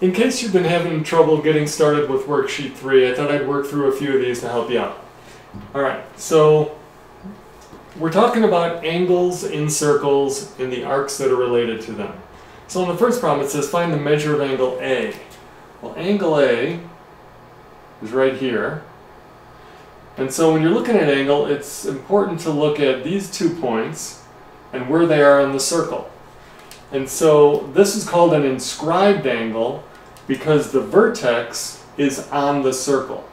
in case you've been having trouble getting started with worksheet 3, I thought I'd work through a few of these to help you out. Alright, so we're talking about angles in circles and the arcs that are related to them. So in the first problem it says find the measure of angle A. Well, angle A is right here. And so when you're looking at angle, it's important to look at these two points and where they are in the circle. And so this is called an inscribed angle because the vertex is on the circle.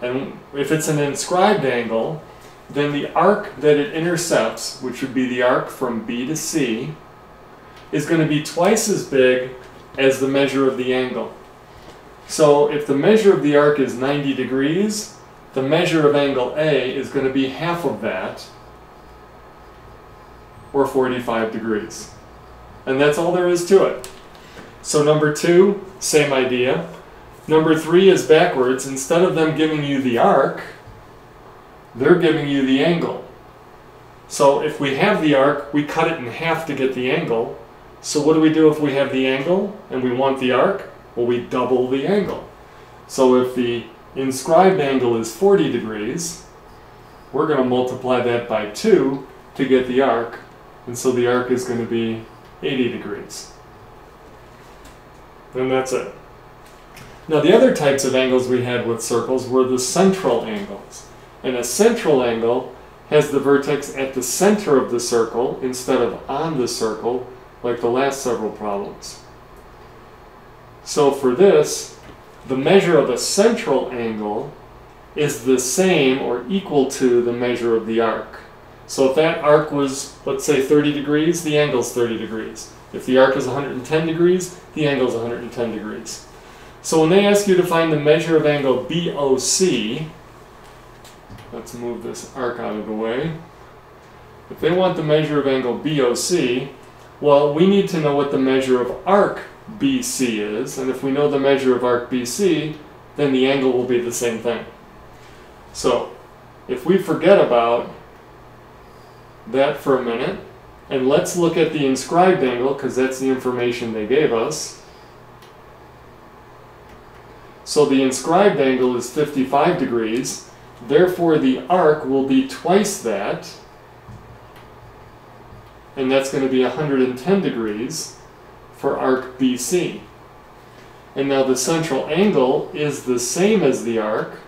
And if it's an inscribed angle, then the arc that it intercepts, which would be the arc from B to C, is going to be twice as big as the measure of the angle. So if the measure of the arc is 90 degrees, the measure of angle A is going to be half of that, or 45 degrees. And that's all there is to it. So number two, same idea. Number three is backwards. Instead of them giving you the arc, they're giving you the angle. So if we have the arc, we cut it in half to get the angle. So what do we do if we have the angle and we want the arc? Well, we double the angle. So if the inscribed angle is 40 degrees, we're going to multiply that by 2 to get the arc. And so the arc is going to be 80 degrees. And that's it. Now the other types of angles we had with circles were the central angles. And a central angle has the vertex at the center of the circle instead of on the circle like the last several problems. So for this, the measure of a central angle is the same or equal to the measure of the arc. So if that arc was, let's say 30 degrees, the angle is 30 degrees. If the arc is 110 degrees, the angle is 110 degrees. So when they ask you to find the measure of angle BOC, let's move this arc out of the way. If they want the measure of angle BOC, well, we need to know what the measure of arc BC is, and if we know the measure of arc BC, then the angle will be the same thing. So, if we forget about that for a minute, and let's look at the inscribed angle, because that's the information they gave us. So the inscribed angle is 55 degrees, therefore the arc will be twice that, and that's going to be 110 degrees for arc BC. And now the central angle is the same as the arc,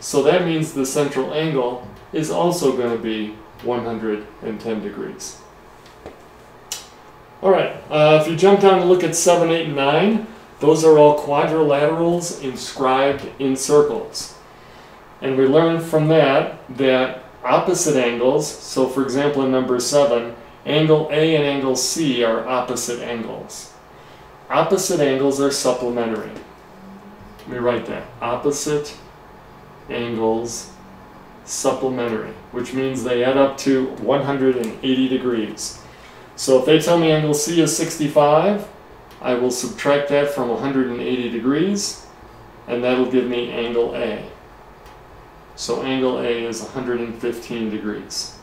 so that means the central angle is also going to be 110 degrees. All right, uh, if you jump down and look at 7, 8, and 9, those are all quadrilaterals inscribed in circles. And we learn from that that opposite angles, so for example in number 7, angle A and angle C are opposite angles. Opposite angles are supplementary. Let me write that. Opposite angles supplementary, which means they add up to 180 degrees. So if they tell me angle C is 65, I will subtract that from 180 degrees, and that'll give me angle A. So angle A is 115 degrees.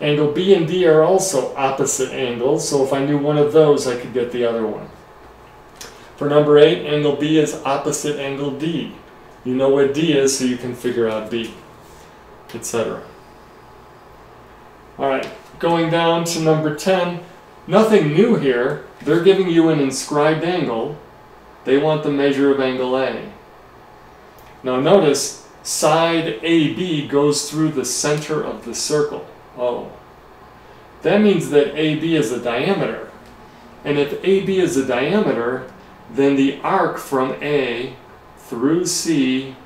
Angle B and D are also opposite angles, so if I knew one of those, I could get the other one. For number 8, angle B is opposite angle D. You know what D is, so you can figure out B, etc. Alright, going down to number 10, nothing new here. They're giving you an inscribed angle. They want the measure of angle A. Now notice, side AB goes through the center of the circle. Oh. That means that AB is a diameter. And if AB is a diameter, then the arc from A through C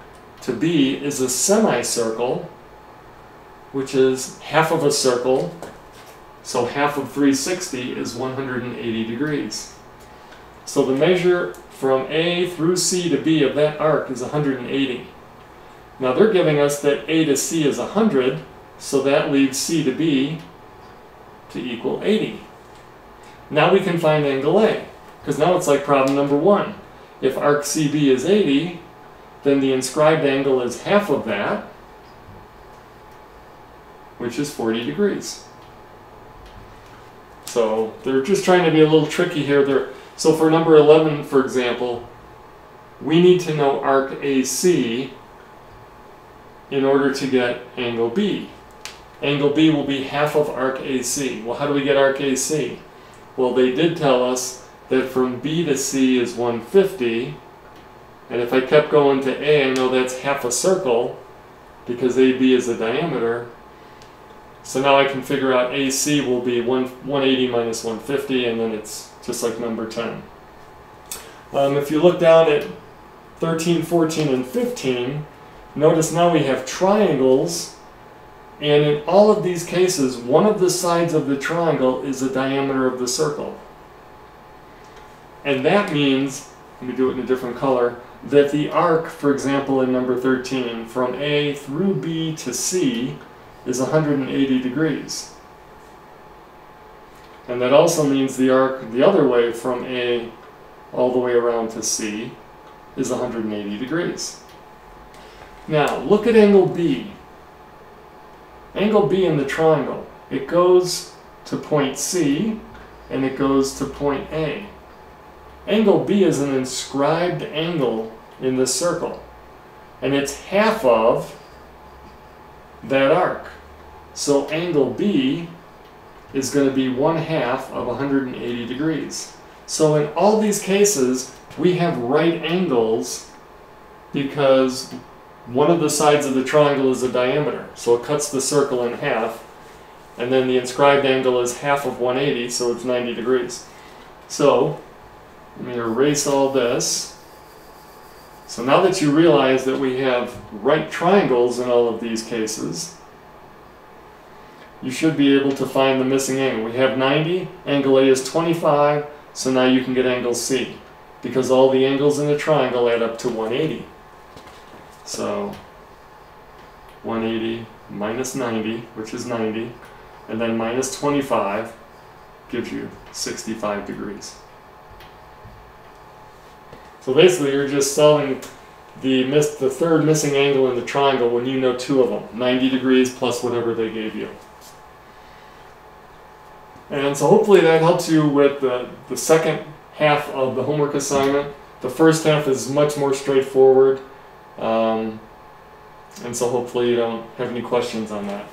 to B is a semicircle, which is half of a circle so half of 360 is 180 degrees. So the measure from A through C to B of that arc is 180. Now they're giving us that A to C is 100, so that leaves C to B to equal 80. Now we can find angle A, because now it's like problem number one. If arc CB is 80, then the inscribed angle is half of that, which is 40 degrees. So they're just trying to be a little tricky here. They're So for number 11, for example, we need to know arc AC in order to get angle B. Angle B will be half of arc AC. Well, how do we get arc AC? Well, they did tell us that from B to C is 150, and if I kept going to A, I know that's half a circle, because AB is a diameter. So now I can figure out AC will be 1, 180 minus 150, and then it's just like number 10. Um, if you look down at 13, 14, and 15, notice now we have triangles, and in all of these cases, one of the sides of the triangle is the diameter of the circle. And that means, let me do it in a different color, that the arc, for example, in number 13, from A through B to C is 180 degrees. And that also means the arc the other way from A all the way around to C is 180 degrees. Now, look at angle B. Angle B in the triangle. It goes to point C and it goes to point A. Angle B is an inscribed angle in the circle. And it's half of that arc. So angle B is going to be one half of 180 degrees. So in all these cases, we have right angles because one of the sides of the triangle is a diameter. So it cuts the circle in half. And then the inscribed angle is half of 180, so it's 90 degrees. So let me erase all this. So now that you realize that we have right triangles in all of these cases, you should be able to find the missing angle. We have 90, angle A is 25, so now you can get angle C, because all the angles in the triangle add up to 180. So 180 minus 90, which is 90, and then minus 25 gives you 65 degrees. So basically, you're just solving the the third missing angle in the triangle when you know two of them, 90 degrees plus whatever they gave you. And so hopefully that helps you with the, the second half of the homework assignment. The first half is much more straightforward. Um, and so hopefully you don't have any questions on that.